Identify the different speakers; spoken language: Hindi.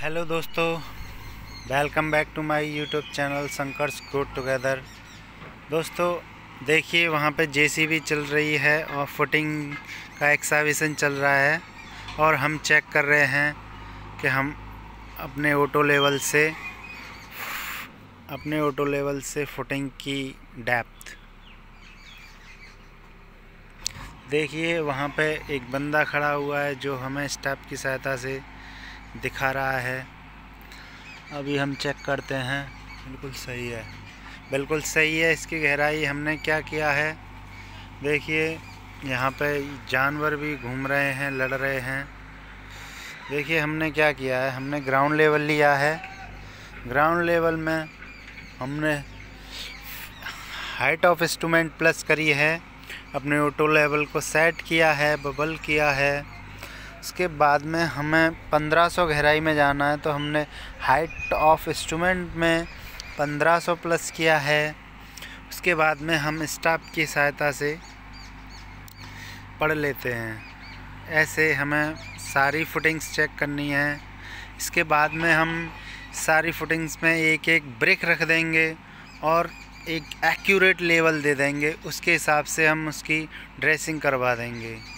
Speaker 1: हेलो दोस्तों, welcome back to my YouTube channel Sankarsh Growth Together दोस्तों, देखिए, वहाँ पे जेसीबी चल रही है और फुटिंग का एक्साविशन चल रहा है और हम चेक कर रहे हैं कि हम अपने ऑटो लेवल से, अपने ऑटो लेवल से फुटिंग की डेप्थ देखिए, वहाँ पे एक बंदा खड़ा हुआ है जो हमें स्टेप की सहायता से दिखा रहा है। अभी हम चेक करते हैं। बिल्कुल सही है। बिल्कुल सही है, इसकी गहराई हमने क्या किया है? देखिए, यहाँ पे जानवर भी घूम रहे हैं, लड़ रहे हैं। देखिए, हमने क्या किया है? हमने ग्राउंड लेवल लिया है। ग्राउंड लेवल में हमने हाइट ऑफ़ इंस्ट्रूमेंट प्लस करी है। अपने ऑटो लेवल को सेट किया है बबल किया है। उसके बाद में हमें 1500 गहराई में जाना है तो हमने हाइट ऑफ़ इंस्ट्रूमेंट में 1500 प्लस किया है। उसके बाद में हम स्टाफ की सहायता से पढ़ लेते हैं। ऐसे हमें सारी फुटिंग्स चेक करनी है। इसके बाद में हम सारी फुटिंग्स में एक एक ब्रेक रख देंगे और एक एक्यूरेट लेवल दे देंगे। उसके हिसाब से हम उसकी ड्रेसिंग करवा देंगे।